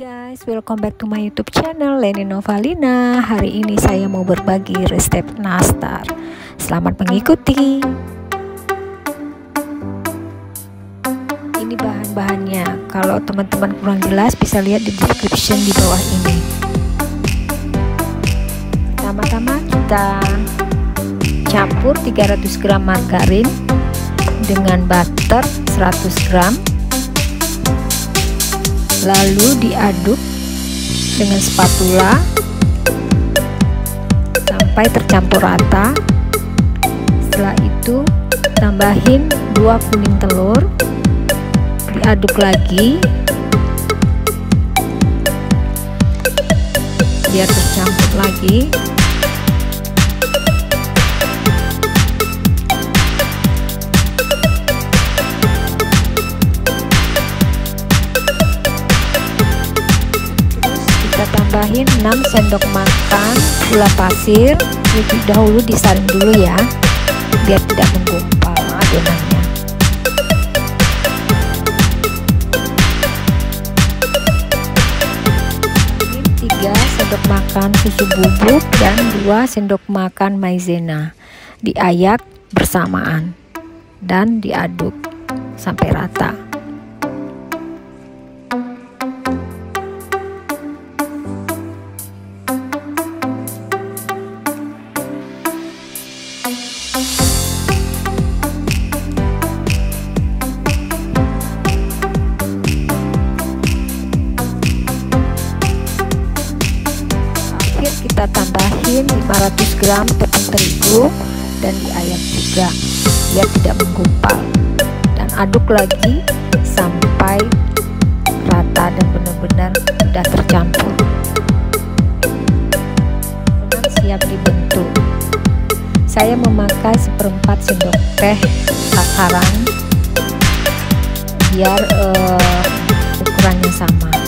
guys, welcome back to my YouTube channel Leni Novalina. Hari ini saya mau berbagi resep nastar. Selamat mengikuti. Ini bahan-bahannya. Kalau teman-teman kurang jelas bisa lihat di description di bawah ini. Pertama-tama kita campur 300 gram margarin dengan butter 100 gram lalu diaduk dengan spatula sampai tercampur rata. Setelah itu tambahin dua kuning telur. Diaduk lagi biar tercampur lagi kita tambahin 6 sendok makan gula pasir. Lebih dahulu disaring dulu ya biar tidak menggumpal adonannya. Tiga sendok makan susu bubuk dan 2 sendok makan maizena. Diayak bersamaan dan diaduk sampai rata kita tambahin 500 gram tepung terigu dan diayak juga biar tidak menggumpal. Dan aduk lagi sampai rata dan benar-benar sudah tercampur. Benar siap dibentuk saya memakai seperempat sendok teh takaran biar uh, ukurannya sama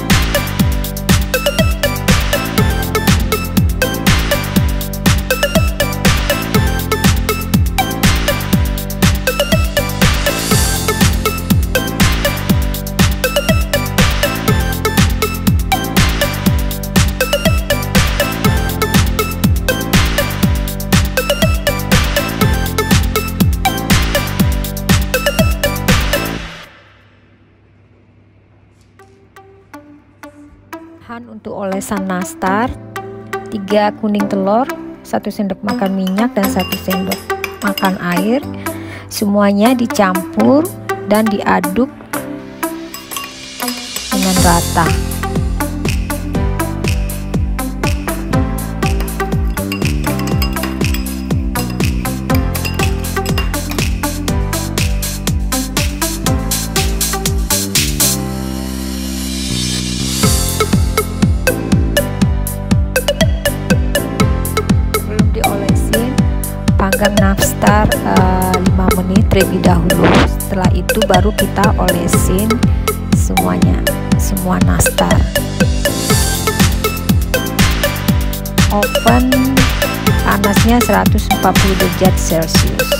bahan untuk olesan nastar 3 kuning telur 1 sendok makan minyak dan 1 sendok makan air. Semuanya dicampur dan diaduk dengan rata panggang nastar uh, 5 menit terlebih dahulu. Setelah itu baru kita olesin semuanya semua nastar oven panasnya 140 derajat celcius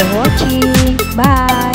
for watching. Bye.